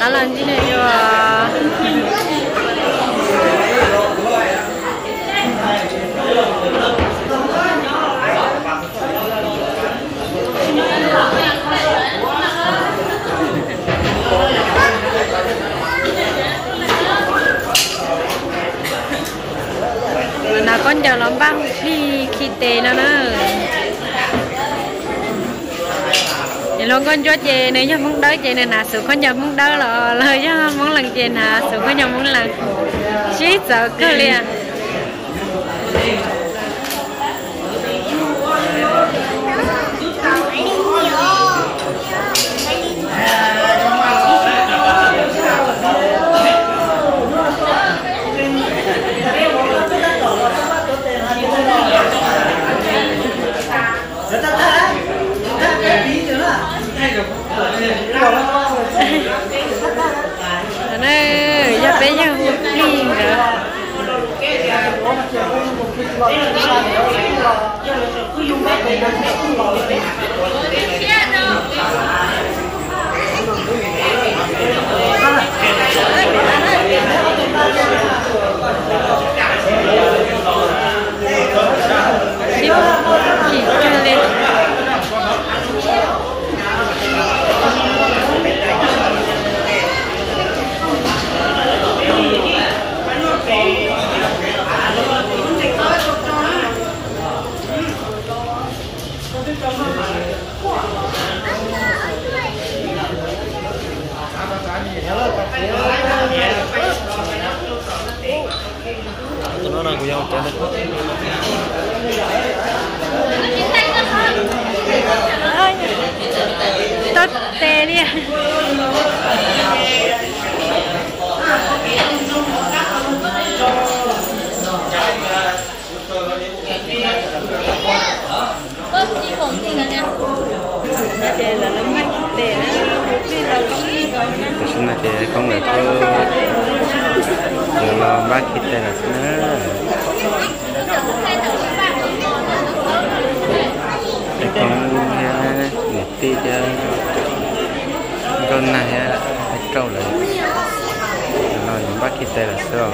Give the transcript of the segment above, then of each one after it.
cá lần gì này cho là con giờ nó băng khi khi tê nó nữa chị luôn con cho chị này cho muốn đỡ chị này là sự có giờ muốn đỡ là lời cho muốn lần chị là sự có giờ muốn lần. Chỉ sợ cơ liền nó giờ bé giờ đi rồi Ship chỉ cho lên nó là của nhau trên tốt tê đi Nó tê là nó mất tê nó khi là không đi rồi nó xin là thì không được có đừng lo bác khi tên là nữa cái con thì một con này ha trâu câu lại rồi những bác khi là sơ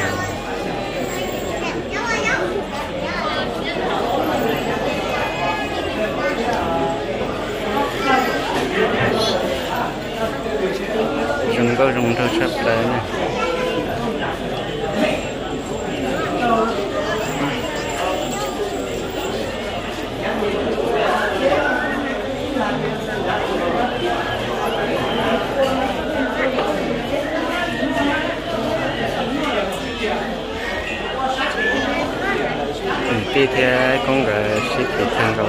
rừng có rừng thơ sắp tới nè đi theo con gà xịt thịt rồi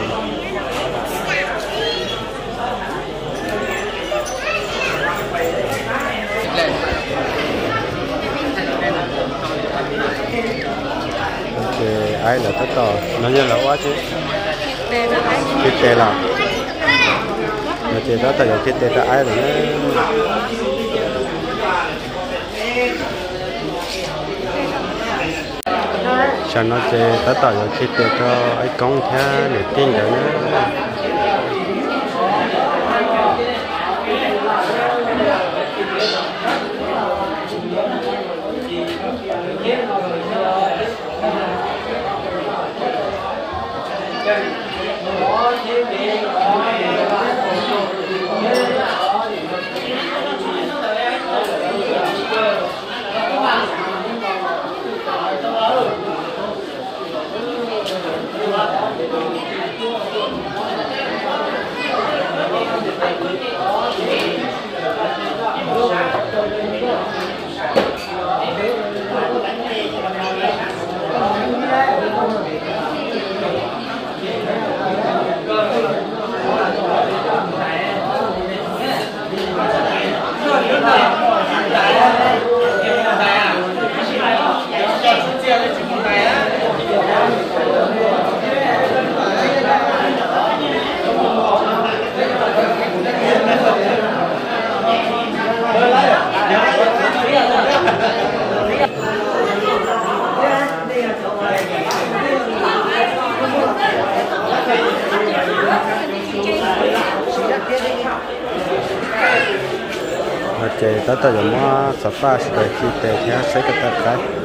ok, ai là tất tỏ nó như là quá chứ. Cái tê là. Mà chỉ đó tại cái tê là ai là nó cho nó chỉ tất tỏ cái tê cho ấy công thế để tin được nữa và chế tới tới giờ mua sắp sẽ được chi tế theo sẽ cái tập cái.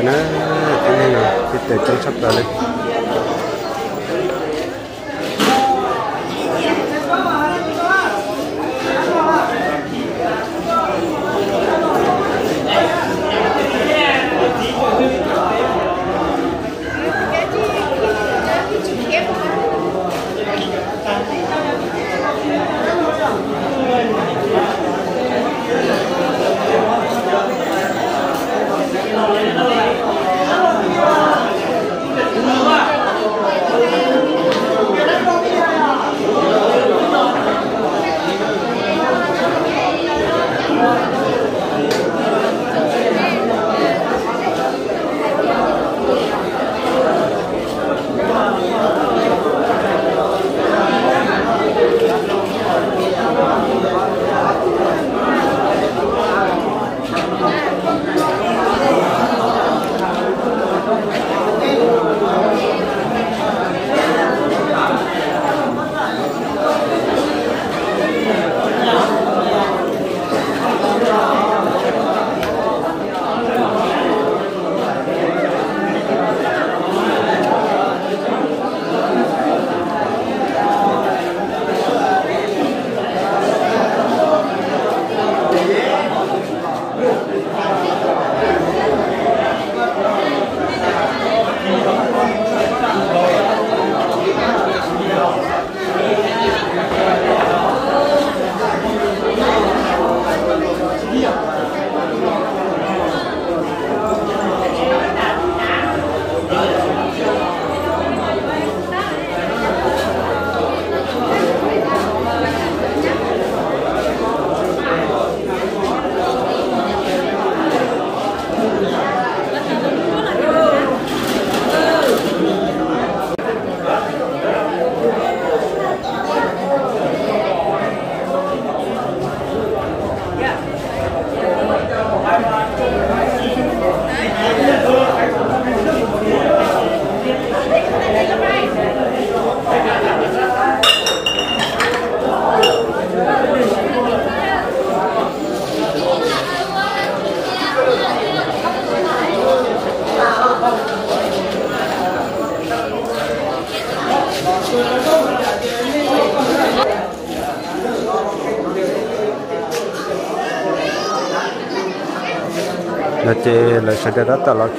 Trong sắp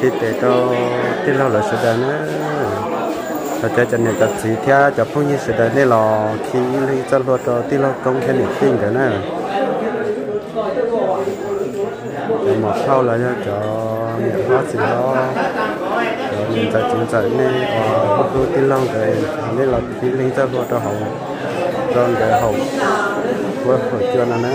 khi để cho tin lâu là sẽ đã nữa và cho chân này cho chỉ theo cho phong như sẽ đã nên là khi lấy cho lo cho tin lâu công cái này tin cái nữa để một sau là cho niệm hóa chỉ đó rồi mình จะ chính giải nên và lúc đó tin lâu cái nên là khi lấy cho lo cho hậu rồi cái hậu với hồi cho nó nữa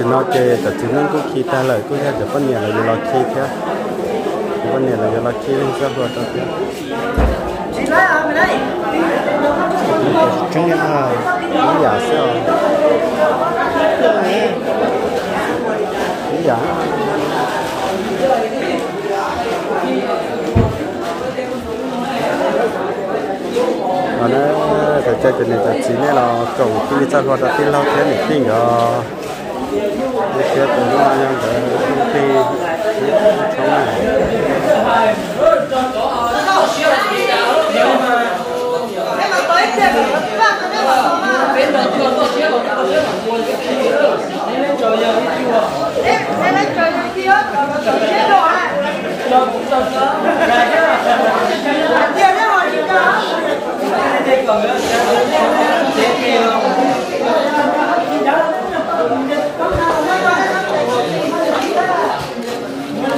chúng nó chơi tập chúng nó cũng khi ta lời cũng ra được con nhà là giờ lo khi thế con nhà là giờ lo khi lên ra vừa cho thế chúng nhà là nó sao? Nó giả? Mà nó thật ra cho nên là chỉ nên là cầu khi ra vừa cho tin lâu thế này, tin rồi đi kia từ lúc nào nhưng cái công ty trong này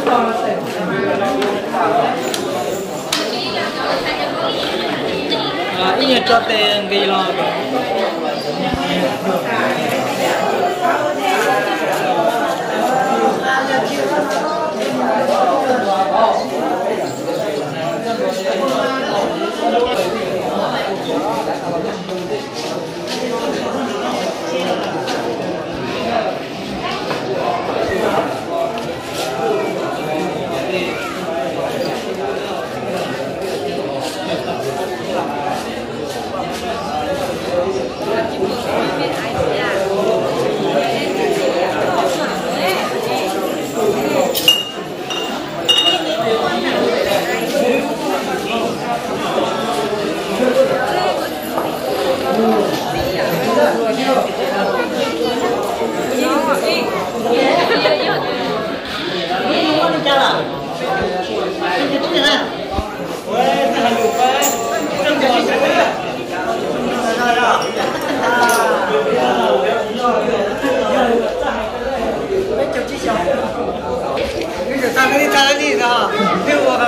Ờ, à, ít nhất cho tiền ghi lo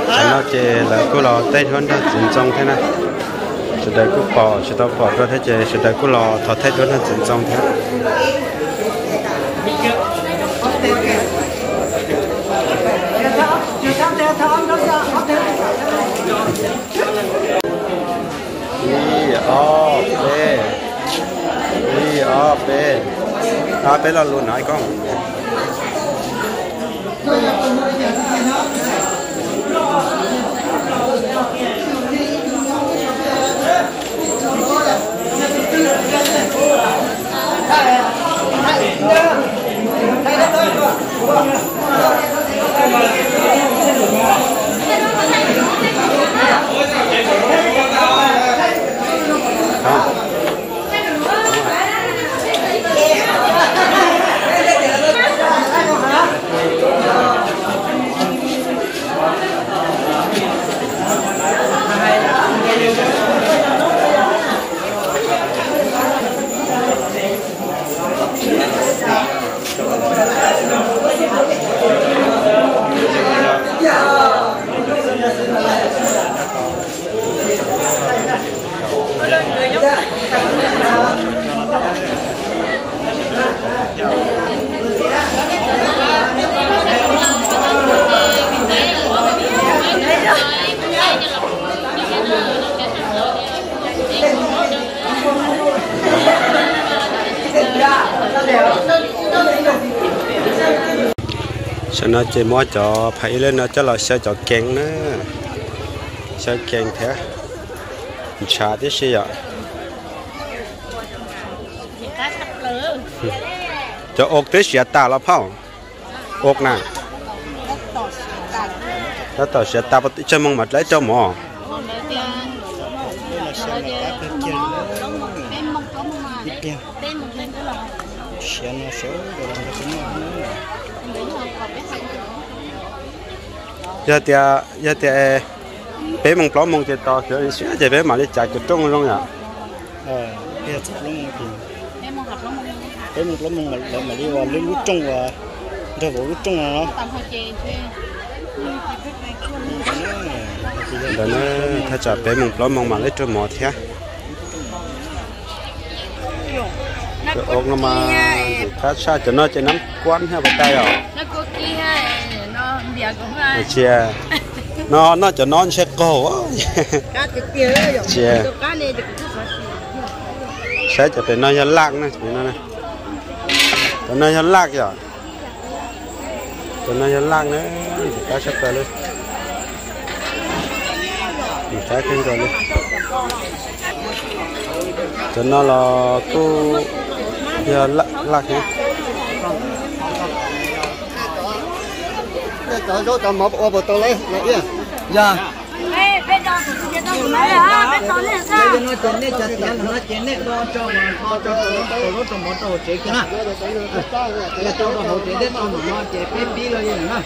anh nói chè là cô lò tay đó chính trong thế này sự đời cô bỏ sự đó bỏ ra thế chè sự đời cô lò thọ thế thuần đó chỉnh trong thế đi o b đi o b à bé là luôn nói con. 来，来，来，来来来来来。Chỉ mua cho phải lên nó cho là xe cho kén nữa. Sẽ kèn thế. Trả thế gì ạ. Cho ốc tới sẽ ta là phao ốc nè đó tao sẽ ta bắt cho mong mặt lấy cho mỏ xe nó số rồi làm cái giờ thì giờ thì bé mong plom mong chơi to chơi xíu chơi bé mà đi chạy cái trung luôn nhỉ ờ giờ chắc lắm thì cái mình lắm mà lại mà đi vào lên lút trong và rồi vào lút trong là nó. Đó nó thay cho bé mong plom mong mà lấy cho mỏ thế. Cái ốc nó mà sa cho nó chơi nắm quán hay bắt tay rồi nó có kia nó giờ cũng là chia nó nó cho nó sẽ cổ chia sẽ cho bé nó nhân lạc này cho nó này cho nó nhân lạc rồi cho nó nhân lạc nữa cá sắp tới luôn. Mình cá kinh rồi luôn. Cho nó là cô giờ lạc lạc nhé cho số tầm một ô bột tôi lấy lấy dạ bây giờ nó chén này chặt chén nó chén này lo cho mà lo cho tôi nó tầm một đồ chế nè bây giờ cho nó hậu chế đấy cho nó chế bé bí rồi vậy nè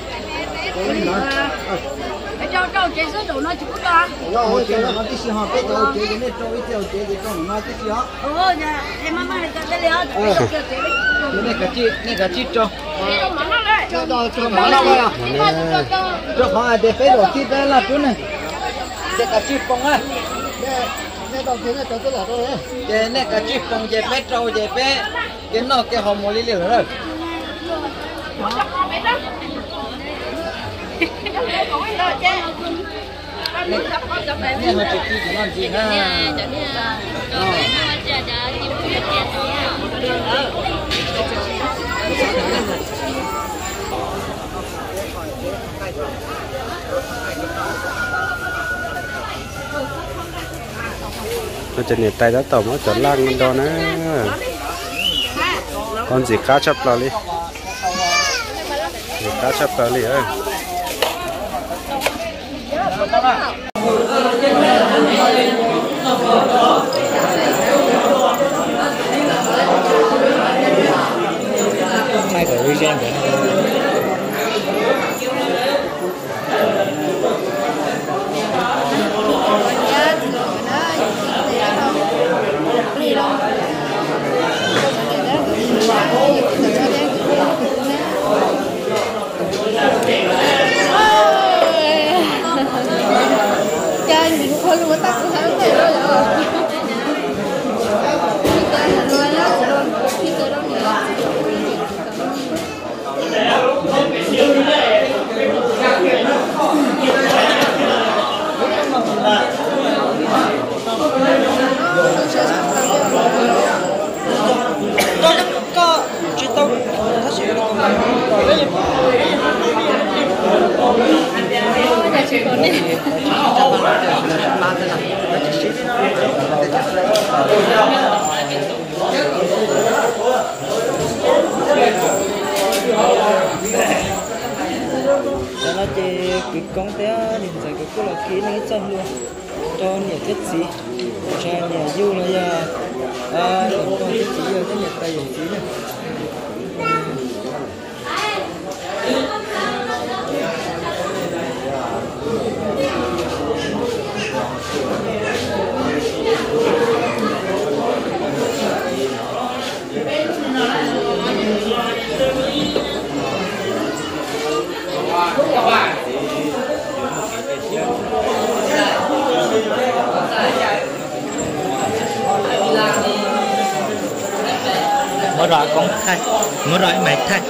cho cho chế số đồ nó có đó nó chế nó tí xíu họ bé đồ chế cái này cho ít tiêu chế thì cho nó tí xíu ừ nhà em mama cho đây liền cho chế chế cái này cái chi này cái chi cho cho cho cho cho họ để bé đồ chi đây là chỗ này. Để cái chi phong á. Cái đầu tiên là cho tôi là tôi cái này cái chi phong về bé trâu về bé cái nó cái mua lý liệu rồi. Này họ chỉ chi của nó gì ha nó trên nhiệt tay đó tàu nó chọn lang lên đó nữa con gì cá chấp là đi. Gì cá chấp là đi ơi. hai cái region của chơi những con luôn tắt cũng thấy cái đó rồi có chỉ tao nó sẽ được nó chỉ cái công té điện giải cái cô là kỹ năng chân luôn cho nhà thiết gì cho nhà du là giờ à còn thiết gì giờ cái nhà tay gì nữa thay mở rõ mệt thay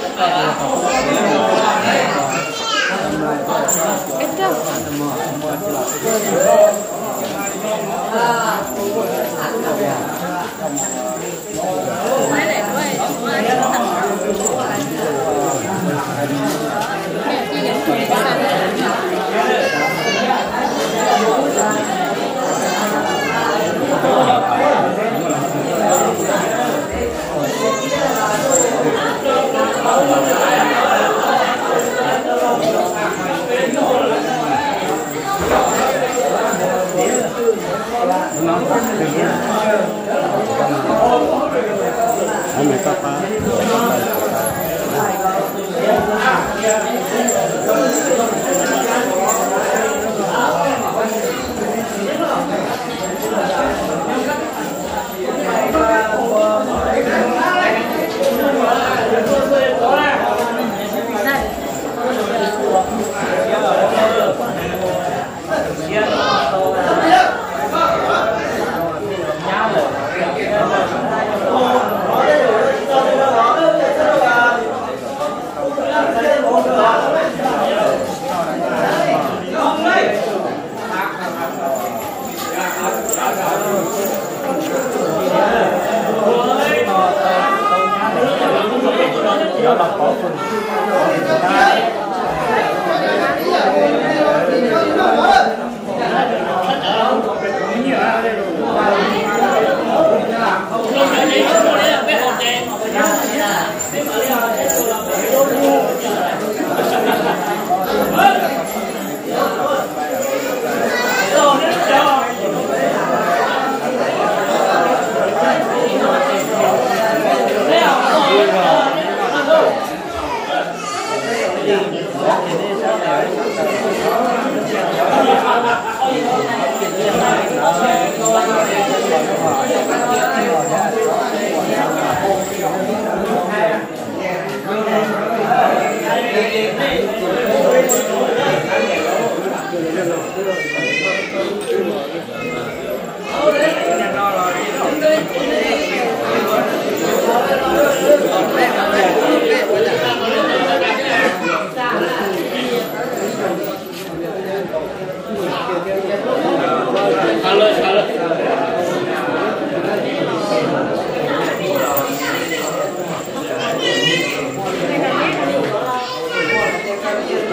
Gracias.